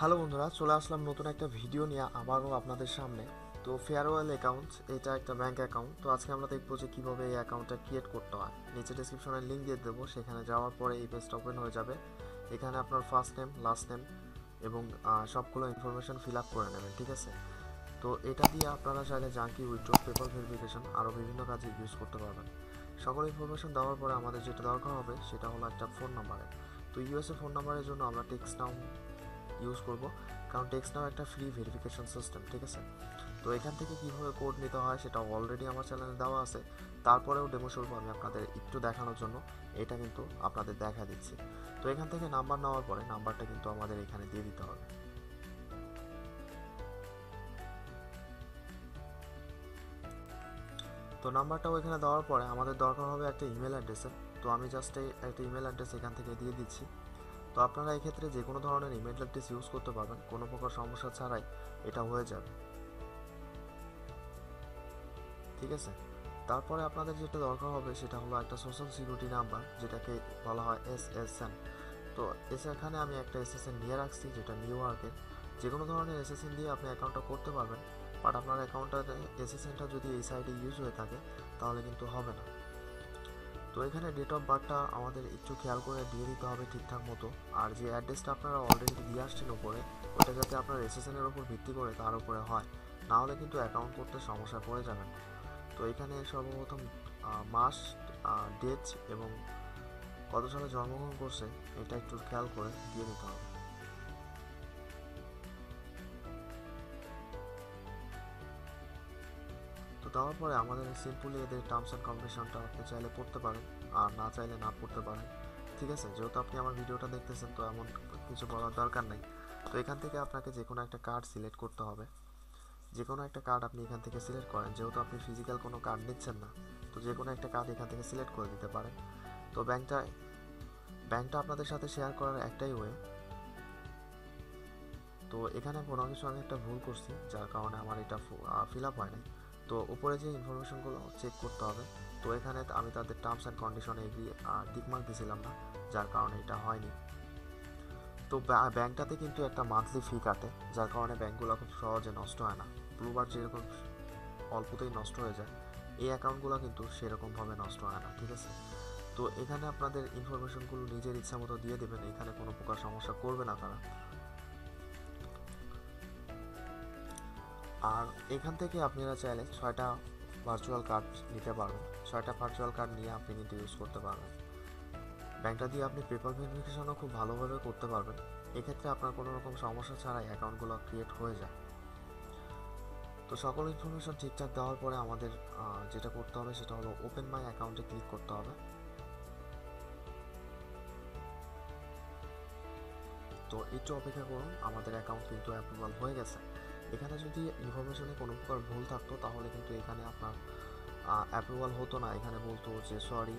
Hello বন্ধুরা, চলে আসলাম নতুন একটা ভিডিও নিয়ে আবারও আপনাদের সামনে। তো ফেয়ারওয়েল অ্যাকাউন্ট এটা একটা ব্যাঙ্ক অ্যাকাউন্ট তো আজকে আমরা দেখব যে কীভাবে এই অ্যাকাউন্টটা ক্রিয়েট করতে হয়। নিচে ডিসক্রিপশনে লিঙ্ক দিয়ে দেবো, সেখানে যাওয়ার পরে এই পেজটা ওপেন হয়ে যাবে। এখানে আপনার ফার্স্ট নেম লাস্ট নেম এবং সবগুলো ইনফরমেশন ফিল আপ করে নেবেন, ঠিক আছে? তো এটা দিয়ে আপনারা চাইলে জাঙ্কি উইথড্র পেপার ভেরিফিকেশন আরও বিভিন্ন কাজে ইউজ করতে পারবেন। সকল ইনফরমেশন দেওয়ার পরে আমাদের যেটা দরকার হবে, সেটা হলো একটা ফোন নাম্বারে তো ইউএসএ ফোন নাম্বারের জন্য আমরা টেক্সট নাও ইউজ করব। কারণ টেক্সট নাও একটা ফ্রি ভেরিফিকেশন সিস্টেম ঠিক আছে? তো এখান থেকে কীভাবে কোড নিতে হয় সেটা অলরেডি আমার চ্যানেলে দেওয়া আছে। তারপরেও ডেমো স্বরূপ আমি আপনাদের একটু দেখানোর জন্য। এটা কিন্তু আপনাদের দেখা দিচ্ছি। তো এখান থেকে নাম্বার নেওয়ার পরে নাম্বারটা কিন্তু আমাদের এখানে দিয়ে দিতে হবে। তো নাম্বারটাও এখানে দেওয়ার পরে আমাদের দরকার হবে একটা ইমেল অ্যাড্রেসের তো আমি জাস্ট একটা ইমেল অ্যাড্রেস এখান থেকে দিয়ে দিচ্ছি। তো আপনারা এক্ষেত্রে যে কোনো ধরনের ইমেল অ্যাড্রেস ইউজ করতে পারবেন, কোনো প্রকার সমস্যা ছাড়াই এটা হয়ে যাবে। ঠিক আছে? তারপরে আপনাদের যেটা দরকার হবে সেটা হলো একটা সোশ্যাল সিকিউরিটি নাম্বার যেটাকে বলা হয় এস এস এন তো এস এখানে আমি একটা এস এস এন নিয়ে রাখছি, যেটা নিউ ইয়র্কের যে কোনো ধরনের এস এস এন দিয়ে আপনি অ্যাকাউন্টটা করতে পারবেন বাট আপনার অ্যাকাউন্টটার এস এস এনটা যদি এই সাইডে ইউজ হয়ে থাকে, তাহলে কিন্তু হবে না। তো এখানে ডেট অফ বার্থটা আমাদের একটু খেয়াল করে দিয়ে দিতে হবে ঠিকঠাক মতো। আর যে অ্যাড্রেসটা আপনারা অলরেডি দিয়ে আসছেন ওপরে ওটা যাতে আপনার রেসেশনের ওপর ভিত্তি করে তার উপরে হয়। নাহলে কিন্তু অ্যাকাউন্ট করতে সমস্যা পড়ে যাবেন। তো এখানে সর্বপ্রথম মাস ডেট এবং কত সালে জন্মগ্রহণ করছে, এটা একটু খেয়াল করে দিয়ে নিতে হবে। দেওয়ার পরে আমাদের সিম্পলি এদের টার্মস অ্যান্ড কন্ডিশনটা আপনি চাইলে পড়তে পারেন, আর না চাইলে না পড়তে পারেন। ঠিক আছে? যেহেতু আপনি আমার ভিডিওটা দেখতেছেন, তো এমন কিছু বলার দরকার নেই। তো এখান থেকে আপনাকে যে কোনো একটা কার্ড সিলেক্ট করতে হবে। যে কোনো একটা কার্ড আপনি এখান থেকে সিলেক্ট করেন, যেহেতু আপনি ফিজিক্যাল কোনো কার্ড নিচ্ছেন না, তো যে কোনো একটা কার্ড এখান থেকে সিলেক্ট করে দিতে পারেন। তো ব্যাংকটা ব্যাংকটা আপনাদের সাথে শেয়ার করার একটাই ওয়ে তো এখানে কোনো কিছু আমি একটা ভুল করছি, যার কারণে আমার এটা ফিল আপ হয় নাই। তো উপরে যে ইনফরমেশনগুলো চেক করতে হবে, তো এখানে আমি তাদের টার্মস অ্যান্ড কন্ডিশন এগিয়ে টিকমার্ক দিয়েছিলাম না, যার কারণে এটা হয়নি। তো ব্যা- ব্যাংকটাতে কিন্তু একটা মান্থলি ফি কাটে, যার কারণে ব্যাংকগুলো খুব সহজে নষ্ট হয় না। ব্লুবার যেরকম অল্পতেই নষ্ট হয়ে যায়, এই অ্যাকাউন্টগুলো কিন্তু সেরকমভাবে নষ্ট হয় না, ঠিক আছে? তো এখানে আপনাদের ইনফরমেশনগুলো নিজের ইচ্ছা মতো দিয়ে দেবেন, এখানে কোনো প্রকার সমস্যা করবে না তারা। আর এখান থেকে আপনারা চাইলে ছয়টা ভার্চুয়াল কার্ড নিতে পারবেন। ছয়টা ভার্চুয়াল কার্ড নিয়ে আপনি কিন্তু ইউজ করতে পারবেন। ব্যাংকটা দিয়ে আপনি পেপার ভেরিফিকেশনও খুব ভালোভাবে করতে পারবেন। এক্ষেত্রে আপনার কোনো রকম সমস্যা ছাড়াই অ্যাকাউন্টগুলো ক্রিয়েট হয়ে যায়। তো সকল ইনফরমেশন ঠিকঠাক দেওয়ার পরে আমাদের যেটা করতে হবে সেটা হলো ওপেন মাই অ্যাকাউন্টে ক্লিক করতে হবে। তো একটু অপেক্ষা করুন, আমাদের অ্যাকাউন্ট কিন্তু অ্যাপ্রুভাল হয়ে গেছে। এখানে যদি ইনফরমেশনে কোনো প্রকার ভুল থাকতো, তাহলে কিন্তু এখানে আপনার অ্যাপ্রুভাল হতো না। এখানে বলতো যে সরি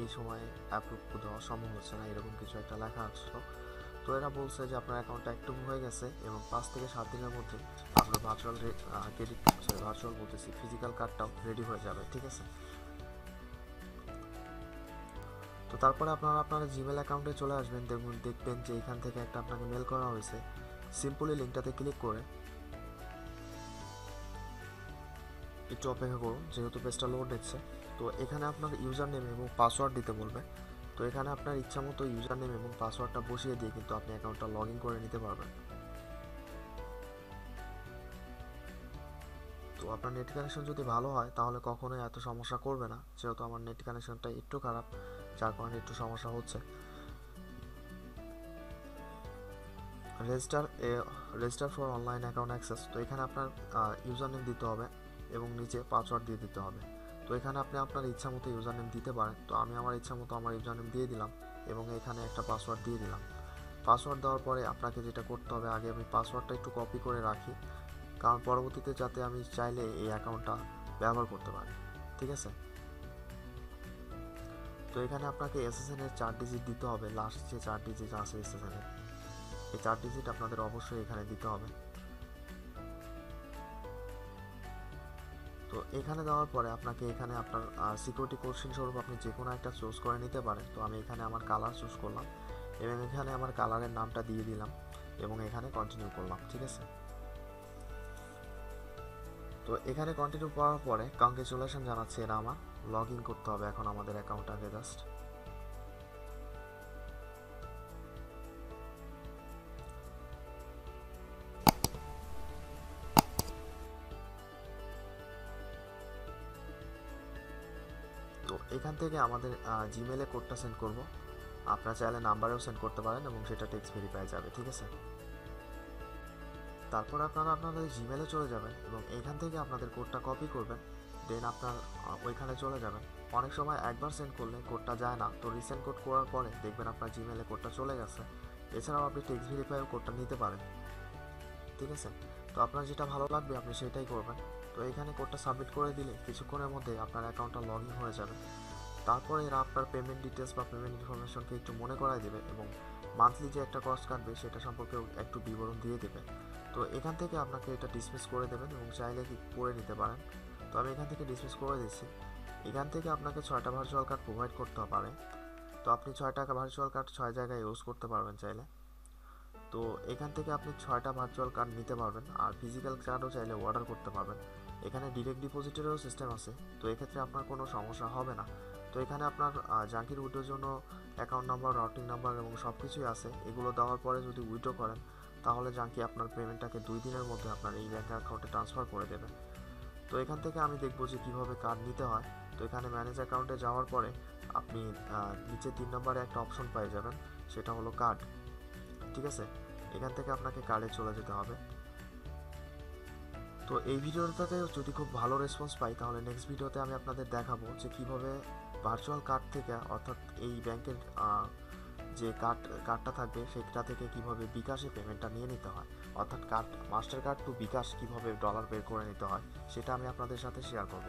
এই সময় অ্যাপ্রুভ দেওয়া সম্ভব হচ্ছে না। এরকম কিছু একটা লেখা আসলো। তো এরা বলছে যে, আপনার অ্যাকাউন্টটা অ্যাক্টিভ হয়ে গেছে এবং পাঁচ থেকে সাত দিনের মধ্যে আপনার ভার্চুয়াল ক্রেডিট সরি ভার্চুয়াল বলতেছি ফিজিক্যাল কার্ডটাও রেডি হয়ে যাবে। ঠিক আছে? তো তারপরে আপনারা আপনার জিমেল অ্যাকাউন্টে চলে আসবেন। দেখুন, দেখবেন যে, এখান থেকে একটা আপনাকে মেল করা হয়েছে। সিম্পলি লিঙ্কটাতে ক্লিক করে একটু অপেক্ষা করুন, যেহেতু পেজটা লোড নিচ্ছে তো এখানে আপনার ইউজার নেম এবং পাসওয়ার্ড দিতে বলবে। তো এখানে আপনার ইচ্ছা মতো ইউজার নেম এবং পাসওয়ার্ডটা বসিয়ে দিয়ে কিন্তু আপনি অ্যাকাউন্টটা লগ ইন করে নিতে পারবেন। তো আপনার নেট কানেকশন যদি ভালো হয়, তাহলে কখনোই এত সমস্যা করবে না, যেহেতু আমার নেট কানেকশনটা একটু খারাপ, যার কারণে একটু সমস্যা হচ্ছে। Register register for online account access তো এখানে আপনার ইউজার নেম দিতে হবে। এবং নিচে পাসওয়ার্ড দিয়ে দিতে হবে। তো এখানে আপনি আপনার ইচ্ছা মতো ইউজার নেম দিতে পারেন। তো আমি আমার ইচ্ছা মতো আমার ইউজার নেম দিয়ে দিলাম এবং এখানে একটা পাসওয়ার্ড দিয়ে দিলাম। পাসওয়ার্ড দেওয়ার পরে আপনাকে যেটা করতে হবে, আগে আমি পাসওয়ার্ডটা একটু কপি করে রাখি। কারণ পরবর্তীতে যাতে আমি চাইলে এই অ্যাকাউন্টটা ব্যবহার করতে পারি। ঠিক আছে? তো এখানে আপনাকে এসএসএন এর চার ডিজিট দিতে হবে। লাস্ট যে চার ডিজিট আছে এসএসএন এর, এই চার ডিজিট আপনাদের অবশ্যই এখানে দিতে হবে। তো এখানে দেওয়ার পরে আপনাকে এখানে আপনার সিকিউরিটি কোশ্চেন স্বরূপ আপনি যে কোনো একটা চুজ করে নিতে পারেন। তো আমি এখানে আমার কালার চুজ করলাম এবং এখানে আমার কালারের নামটা দিয়ে দিলাম এবং এখানে কন্টিনিউ করলাম, ঠিক আছে? তো এখানে কন্টিনিউ করার পরে কংগ্রেচুলেশন জানাচ্ছে এরা আমার। লগ ইন করতে হবে এখন আমাদের অ্যাকাউন্টটাকে জাস্ট এখান থেকে আমাদের জিমেলে কোডটা সেন্ড করব। আপনারা চাইলে নাম্বারেও সেন্ড করতে পারেন এবং সেটা টেক্সট ভেরিফাই যাবে, ঠিক আছে? তারপর আপনারা আপনাদের জিমেলে চলে যাবেন এবং এখান থেকে আপনাদের কোডটা কপি করবেন দেন আপনার ওইখানে চলে যাবেন। অনেক সময় একবার সেন্ড করলে কোডটা যায় না, তো রিসেন্ট কোড করার পরে দেখবেন আপনার জিমেলে কোডটা চলে গেছে। এছাড়াও আপনি টেক্সট ভেরিফাইও কোডটা নিতে পারেন, ঠিক আছে? তো আপনার যেটা ভালো লাগবে আপনি সেটাই করবেন। তো এখানে কোডটা সাবমিট করে দিলে কিছুক্ষণের মধ্যে আপনার অ্যাকাউন্টটা লগ ইন হয়ে যাবে। তারপরে এরা আপনার পেমেন্ট ডিটেলস বা পেমেন্ট ইনফরমেশনকে একটু মনে করাই দেবে এবং মান্থলি যে একটা কস্ট কাটবে সেটা সম্পর্কেও একটু বিবরণ দিয়ে দেবে। তো এখান থেকে আপনাকে এটা ডিসমিস করে দেবেন এবং চাইলে কি করে নিতে পারেন? তো আমি এখান থেকে ডিসমিস করে দিচ্ছি। এখান থেকে আপনাকে ছয়টা ভার্চুয়াল কার্ড প্রোভাইড করতে পারে। তো আপনি ছয় টাকা ভার্চুয়াল কার্ড ছয় জায়গায় ইউজ করতে পারবেন চাইলে। তো এখান থেকে আপনি ছয়টা ভার্চুয়াল কার্ড নিতে পারবেন আর ফিজিক্যাল কার্ডও চাইলে অর্ডার করতে পারবেন। এখানে ডিরেক্ট ডিপোজিটেরও সিস্টেম আছে। তো এক্ষেত্রে আপনার কোনো সমস্যা হবে না। তো এখানে আপনার জাঙ্কির উইডোর জন্য অ্যাকাউন্ট নাম্বার রাউটিং নাম্বার এবং সব কিছুই আছে। এগুলো দেওয়ার পরে যদি উইড্রো করেন, তাহলে জাঙ্কি আপনার পেমেন্টটাকে দুই দিনের মধ্যে আপনার এই ব্যাঙ্ক অ্যাকাউন্টে ট্রান্সফার করে দেবে। তো এখান থেকে আমি দেখব যে কীভাবে কার্ড নিতে হয়। তো এখানে ম্যানেজ অ্যাকাউন্টে যাওয়ার পরে আপনি নিচে তিন নম্বরে একটা অপশন পেয়ে যাবেন, সেটা হলো কার্ড ঠিক আছে? এখান থেকে আপনাকে কার্ডে চলে যেতে হবে। তো এই ভিডিওটাতে যদি খুব ভালো রেসপন্স পাই, তাহলে নেক্সট ভিডিওতে আমি আপনাদের দেখাবো যে কীভাবে ভার্চুয়াল কার্ড থেকে, অর্থাৎ এই ব্যাংকের যে কার্ড কার্ডটা থাকবে, সেটা থেকে কীভাবে বিকাশে পেমেন্টটা নিয়ে নিতে হয়? অর্থাৎ card master card to bKash কীভাবে ডলার বের করে নিতে হয়? সেটা আমি আপনাদের সাথে শেয়ার করব।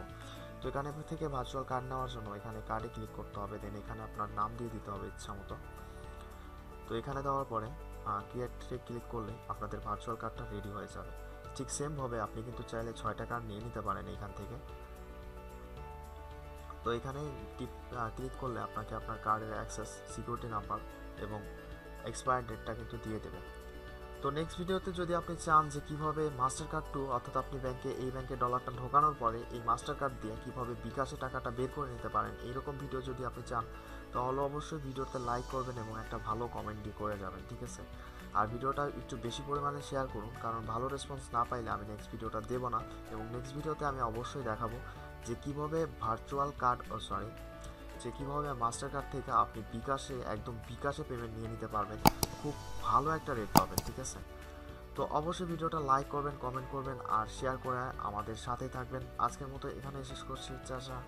তো এখানে থেকে ভার্চুয়াল কার্ড নেওয়ার জন্য এখানে কার্ডে ক্লিক করতে হবে দেন এখানে আপনার নাম দিয়ে দিতে হবে ইচ্ছা মতো। তো এখানে দেওয়ার পরে ক্রিয়েটে ক্লিক করলে আপনাদের ভার্চুয়াল কার্ডটা রেডি হয়ে যাবে। ঠিক সেমভাবে আপনি কিন্তু চাইলে ছয়টা কার্ড নিয়ে নিতে পারেন এখান থেকে। তো এখানে ক্লিক করলে আপনাকে আপনার কার্ডের অ্যাক্সেস, সিকিউরিটি নাম্বার এবং এক্সপায়ার ডেটটা কিন্তু দিয়ে দেবে। তো নেক্সট ভিডিওতে যদি আপনি চান যে কীভাবে মাস্টার কার্ড টু অর্থাৎ আপনি ব্যাংকে, এই ব্যাংকে ডলারটা ঢোকানোর পরে এই মাস্টার কার্ড দিয়ে কীভাবে বিকাশে টাকাটা বের করে নিতে পারেন, এইরকম ভিডিও যদি আপনি চান, তাহলে অবশ্যই ভিডিওতে লাইক করবেন এবং একটা ভালো কমেন্টই করে যাবেন, ঠিক আছে? আর ভিডিওটা একটু বেশি পরিমাণে শেয়ার করুন, কারণ ভালো রেসপন্স না পাইলে আমি নেক্সট ভিডিওটা দেবো না এবং নেক্সট ভিডিওতে আমি অবশ্যই দেখাবো যে কীভাবে ভার্চুয়াল কার্ড ও সরি যে কীভাবে মাস্টার কার্ড থেকে আপনি বিকাশে, একদম বিকাশে পেমেন্ট নিয়ে নিতে পারবেন। খুব ভালো একটা রেট পাবেন, ঠিক আছে? তো অবশ্যই ভিডিওটা লাইক করবেন কমেন্ট করবেন, আর শেয়ার করে আমাদের সাথেই থাকবেন। আজকের মতো এখানে শেষ করছি। চাষা